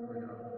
There we go.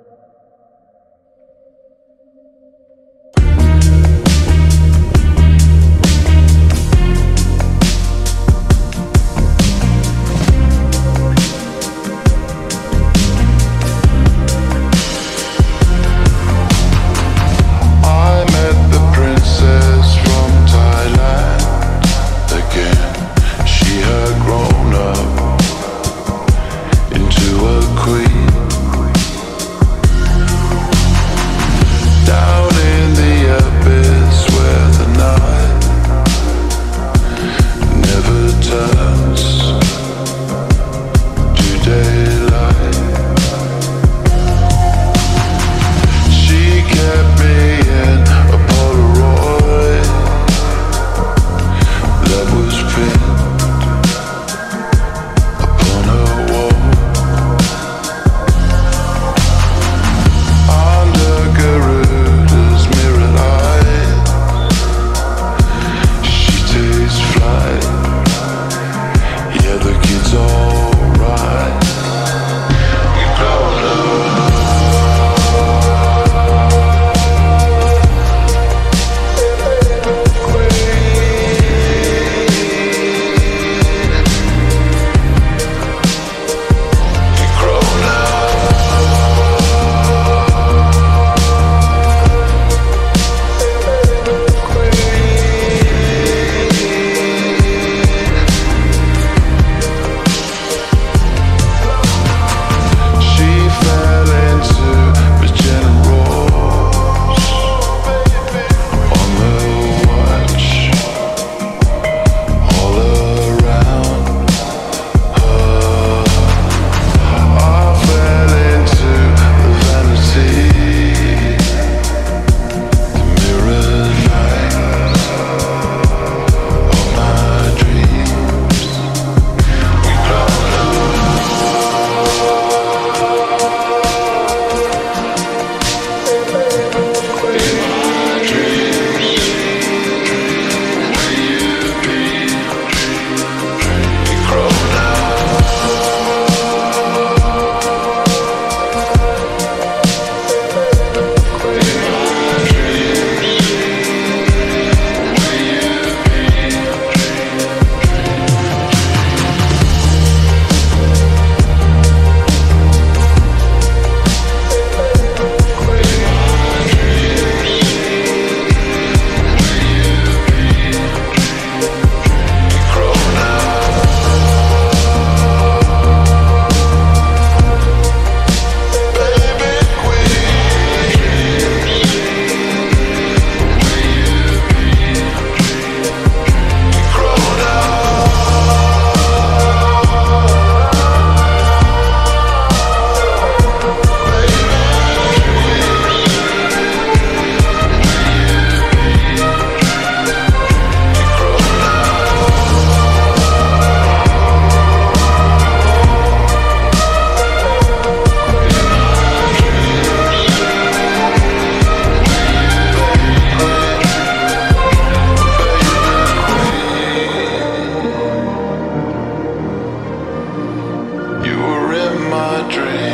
Was red dream.